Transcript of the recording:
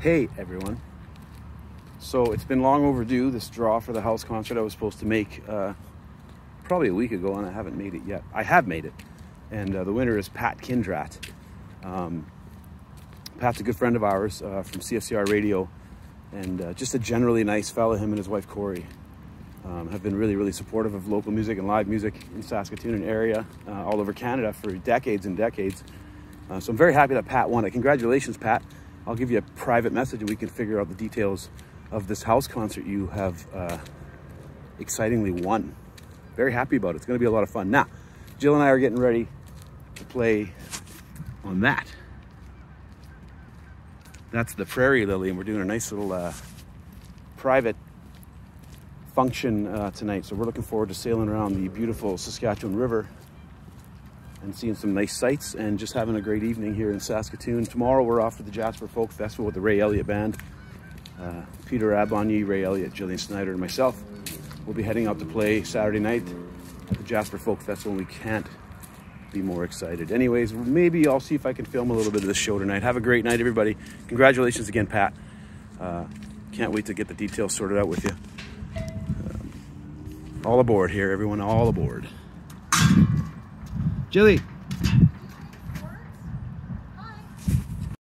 Hey everyone. So it's been long overdue, this draw for the house concert I was supposed to make uh, probably a week ago and I haven't made it yet. I have made it. And uh, the winner is Pat Kindrat. Um, Pat's a good friend of ours uh, from CFCR Radio and uh, just a generally nice fellow, him and his wife Corey. Um, have been really, really supportive of local music and live music in Saskatoon and area, uh, all over Canada for decades and decades. Uh, so I'm very happy that Pat won it. Congratulations, Pat. I'll give you a private message and we can figure out the details of this house concert you have uh, excitingly won. Very happy about it. It's going to be a lot of fun. Now, Jill and I are getting ready to play on that. That's the Prairie Lily, and we're doing a nice little uh, private function uh, tonight. So we're looking forward to sailing around the beautiful Saskatchewan River and seeing some nice sights and just having a great evening here in Saskatoon. Tomorrow we're off to the Jasper Folk Festival with the Ray Elliott Band. Uh, Peter Abonyi, Ray Elliott, Jillian Snyder, and myself will be heading out to play Saturday night at the Jasper Folk Festival and we can't be more excited. Anyways, maybe I'll see if I can film a little bit of the show tonight. Have a great night, everybody. Congratulations again, Pat. Uh, can't wait to get the details sorted out with you. Um, all aboard here, everyone, all aboard. Jilly.